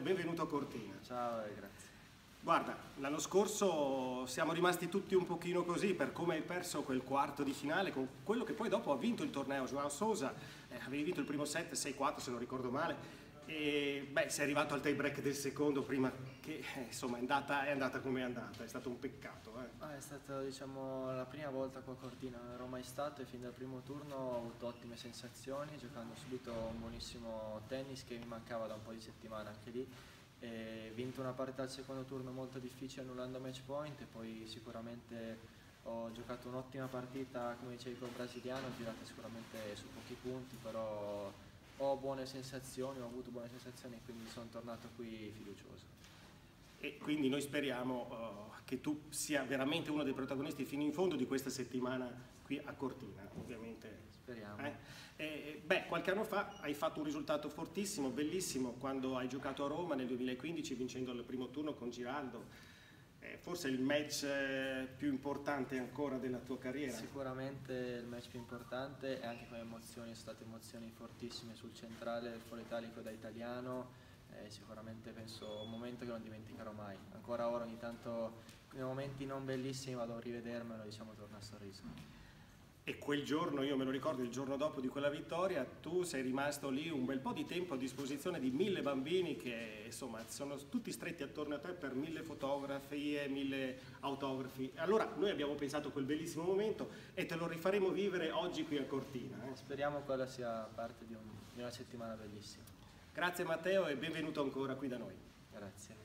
benvenuto a Cortina. Ciao e grazie. Guarda, l'anno scorso siamo rimasti tutti un pochino così per come hai perso quel quarto di finale con quello che poi dopo ha vinto il torneo, Joao Sosa, eh, avevi vinto il primo set 6-4 se non ricordo male e beh, sei arrivato al tie break del secondo prima che eh, insomma è andata, è andata come è andata, è stato un peccato. Eh. Ah, è stata diciamo, la prima volta qua a Cortina, non ero mai stato e fin dal primo turno ho avuto ottime sensazioni, giocando subito un buonissimo tennis che mi mancava da un po' di settimane anche lì. E vinto una partita al secondo turno molto difficile annullando match point e poi sicuramente ho giocato un'ottima partita come dicevi col brasiliano, ho girato sicuramente su pochi punti però ho buone sensazioni, ho avuto buone sensazioni e quindi sono tornato qui fiducioso. E quindi noi speriamo uh, che tu sia veramente uno dei protagonisti fino in fondo di questa settimana qui a Cortina, ovviamente. Speriamo. Eh? E, beh, qualche anno fa hai fatto un risultato fortissimo, bellissimo, quando hai giocato a Roma nel 2015 vincendo il primo turno con Giraldo forse il match eh, più importante ancora della tua carriera. Sicuramente il match più importante e anche con emozioni, sono state emozioni fortissime sul centrale, foro italico da italiano, eh, sicuramente penso un momento che non dimenticherò mai. Ancora ora ogni tanto nei momenti non bellissimi vado a rivedermelo e diciamo torno a sorriso. E quel giorno, io me lo ricordo, il giorno dopo di quella vittoria, tu sei rimasto lì un bel po' di tempo a disposizione di mille bambini che insomma sono tutti stretti attorno a te per mille fotografie, mille autografi. Allora noi abbiamo pensato a quel bellissimo momento e te lo rifaremo vivere oggi qui a Cortina. Eh? Speriamo quella sia parte di, un, di una settimana bellissima. Grazie Matteo e benvenuto ancora qui da noi. Grazie.